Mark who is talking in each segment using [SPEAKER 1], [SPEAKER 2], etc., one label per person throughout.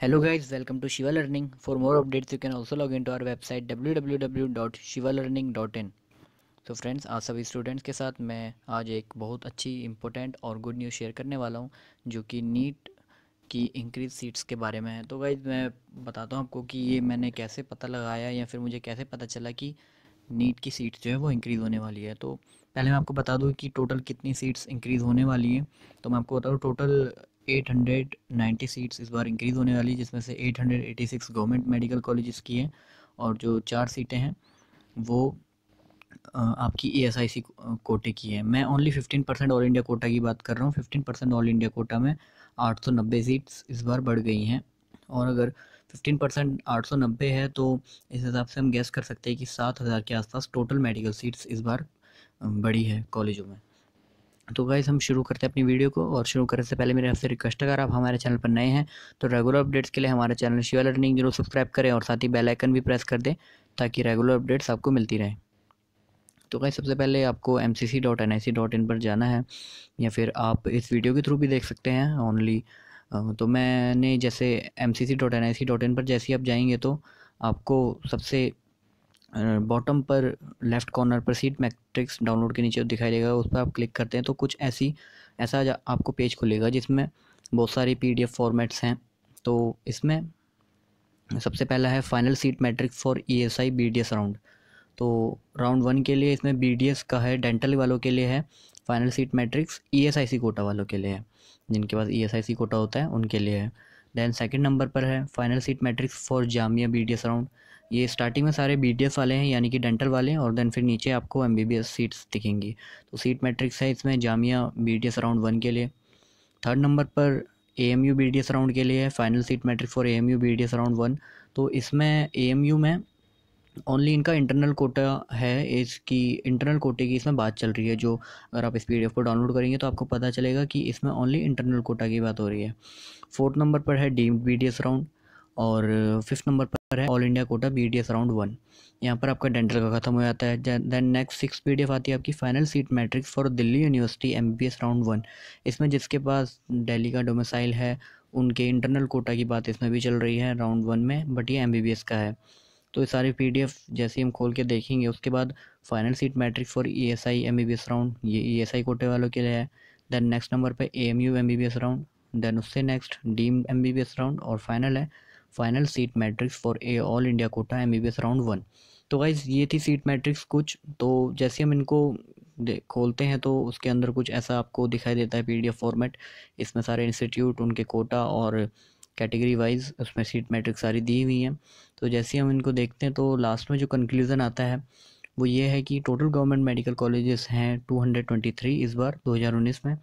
[SPEAKER 1] Hello guys, welcome to Shiva Learning. For more updates, you can also log into our website www.shivalearning.in. तो friends आज सभी students के साथ मैं आज एक बहुत अच्छी इंपॉर्टेंट और गुड न्यूज़ शेयर करने वाला हूँ जो कि नीट की इंक्रीज सीट्स के बारे में है तो गाइज़ मैं बताता हूँ आपको कि ये मैंने कैसे पता लगाया या फिर मुझे कैसे पता चला कि नीट की सीट्स जो है वो इंक्रीज़ होने वाली है तो पहले मैं आपको बता दूँ कि टोटल कितनी सीट्स इंक्रीज़ होने वाली हैं तो मैं आपको बता दूँ टोटल 890 सीट्स इस बार इंक्रीज़ होने वाली जिसमें से 886 गवर्नमेंट मेडिकल कॉलेजेस की हैं और जो चार सीटें हैं, वो आपकी ई एस आई सी कोटे की है। मैं only fifteen percent all India quota की बात कर रहा हूँ। Fifteen percent all India quota में आठ सौ नब्बे सीट्स इस बार बढ़ गई हैं। और अगर फिफ्टीन परसेंट आठ सौ नब्बे है तो इस हिसाब से हम गैस कर सकते हैं कि सात हज़ार के आसपास टोटल मेडिकल सीट्स इस बार बढ़ी है कॉलेजों में। तो गाइज़ हम शुरू करते हैं अपनी वीडियो को और शुरू करने से पहले मेरे आपसे रिक्वेस्ट अगर आप हमारे चैनल पर नए हैं तो रेगुलर अपडेट्स के लिए हमारे चैनल शिवा लर्निंग ज़रूर सब्सक्राइब करें और साथ ही बेल आइकन भी प्रेस कर दें, ताकि रेगुलर अपडेट्स आपको मिलती रहें। तो गाइज़ सबसे पहले आपको M C C dot N I C dot in पर जाना है, या फिर आप इस वीडियो के थ्रू भी देख सकते हैं ओनली तो मैंने जैसे M C C dot N I C dot in पर जैसे ही आप जाएँगे तो आपको सबसे बॉटम पर लेफ़्ट कॉर्नर पर सीट मैट्रिक्स डाउनलोड के नीचे दिखाई देगा, उस पर आप क्लिक करते हैं तो कुछ ऐसी, ऐसा आपको पेज खुलेगा जिसमें बहुत सारी पीडीएफ फॉर्मेट्स हैं। तो इसमें सबसे पहला है final seat matrix for E S I B D S round तो राउंड वन के लिए इसमें बी डी एस का है डेंटल वालों के लिए है final seat matrix E S I C quota वालों के लिए है, जिनके पास ई एस आई सी कोटा होता है, उनके लिए है। देन सेकंड नंबर पर है final seat matrix for Jamia B D S round ये स्टार्टिंग में सारे बीडीएस वाले हैं, यानी कि डेंटल वाले हैं, और देन फिर नीचे आपको एमबीबीएस सीट्स दिखेंगी। तो सीट मैट्रिक्स है इसमें, Jamia B D round one के लिए। थर्ड नंबर पर A M U B D round के लिए है final seat matrix for A M U B D round one तो इसमें ए एम यू में ओनली इनका इंटरनल कोटा है इसकी इंटरनल कोटे की इसमें बात चल रही है, जो अगर आप इस पीडीएफ को डाउनलोड करेंगे तो आपको पता चलेगा कि इसमें ओनली इंटरनल कोटा की बात हो रही है। फोर्थ नंबर पर है डीम्ड बी डी राउंड और फिफ्थ नंबर पर है all India quota B D S round one यहाँ पर आपका डेंटल का खत्म हो जाता है। Then next six P D F आती है आपकी final seat matrix for Delhi University M B S round one इसमें जिसके पास दिल्ली का डोमिसाइल है, उनके इंटरनल कोटा की बात इसमें भी चल रही है राउंड वन में बट ये एम बी बी एस का है। तो ये सारी पी डी एफ़ जैसे हम खोल के देखेंगे, उसके बाद final seat matrix for E S I M B B S round ये ई एस आई कोटे वालों के लिए है। देन नेक्स्ट नंबर पर A M U M B B S round then उससे next deemed M B B S round और final है। Final seat matrix for A all India quota M B B S round one तो wise ये थी seat matrix कुछ। तो जैसे हम इनको खोलते हैं तो उसके अंदर कुछ ऐसा आपको दिखाई देता है पीडीएफ फॉर्मेट इसमें सारे इंस्टीट्यूट उनके कोटा और कैटेगरी वाइज उसमें सीट मैट्रिक्स सारी दी हुई हैं। तो जैसे हम इनको देखते हैं तो लास्ट में जो कंक्लूज़न आता है, वो ये है कि टोटल गवर्नमेंट मेडिकल कॉलेजेस हैं 223 इस बार 2019 में।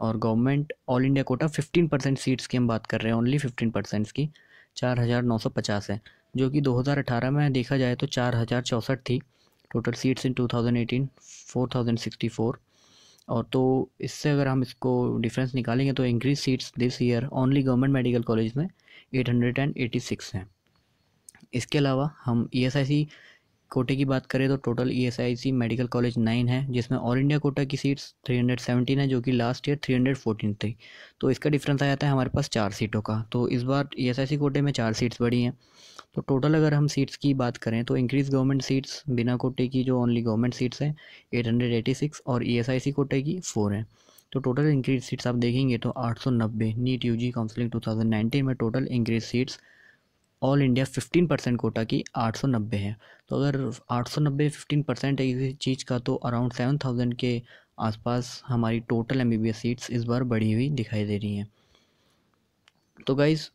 [SPEAKER 1] और government all India quota 15 percent seats की हम बात कर रहे हैं ओनली 15 परसेंट्स की। चार हज़ार नौ सौ पचास है, जो कि 2018 में देखा जाए तो चार हज़ार चौंसठ थी। टोटल सीट्स इन 2018 4064 और तो इससे अगर हम इसको डिफरेंस निकालेंगे तो increase seats this year only government medical college में 886 हैं। इसके अलावा हम ई एस आई सी कोटे की बात करें तो total E S I C medical college nine है, जिसमें ऑल इंडिया कोटा की सीट्स थ्री हंड्रेड सेवेंटीन है, जो कि last year three hundred fourteen थी। तो इसका डिफरेंस आ जाता है हमारे पास चार सीटों का। तो इस बार ई एस आई सी कोटे में चार सीट्स बढ़ी हैं। तो टोटल अगर हम सीट्स की बात करें तो इंक्रीज गवर्नमेंट सीट्स बिना कोटे की जो ओनली गवर्नमेंट सीट्स हैं एट हंड्रेड एटी सिक्स और सी कोटे की फोर हैं। तो टोटल इंक्रीज सीट्स आप देखेंगे तो आठ सौ नब्बे, NEET U G counselling two thousand nineteen में total increase seats all India fifteen percent quota की आठ सौ नब्बे है। तो अगर आठ सौ नब्बे, फिफ्टीन परसेंट है किसी चीज़ का तो अराउंड सेवन थाउज़ेंड के आसपास हमारी total M B B S seats इस बार बढ़ी हुई दिखाई दे रही हैं। तो गाइज़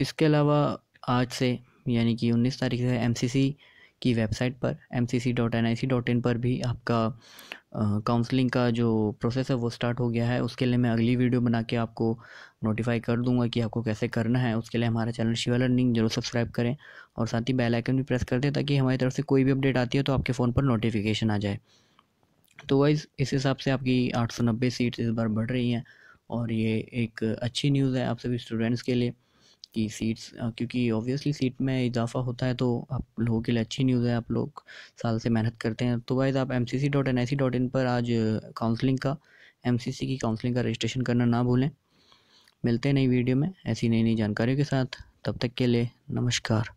[SPEAKER 1] इसके अलावा आज से, यानी कि उन्नीस तारीख से एम सी सी की वेबसाइट पर M C C dot N I C dot in पर भी आपका काउंसलिंग का जो प्रोसेस है वो स्टार्ट हो गया है। उसके लिए मैं अगली वीडियो बना के आपको नोटिफाई कर दूँगा कि आपको कैसे करना है। उसके लिए हमारा चैनल शिवा लर्निंग, ज़रूर सब्सक्राइब करें और साथ ही बेल आइकन भी प्रेस कर दें ताकि हमारी तरफ़ से कोई भी अपडेट आती है तो आपके फ़ोन पर नोटिफिकेशन आ जाए। तो वाइज इस हिसाब से आपकी आठ सौ नब्बे सीट्स इस बार बढ़ रही हैं और ये एक अच्छी न्यूज़ है आप सभी स्टूडेंट्स के लिए। की सीट्स क्योंकि ऑब्वियसली सीट में इजाफा होता है तो आप लोगों के लिए अच्छी न्यूज़ है, आप लोग साल से मेहनत करते हैं। तो वाइज आप M C C dot N I C dot in पर आज काउंसलिंग का एम सी सी की काउंसलिंग का रजिस्ट्रेशन करना ना भूलें। मिलते हैं नई वीडियो में ऐसी नई नई जानकारियों के साथ। तब तक के लिए नमस्कार।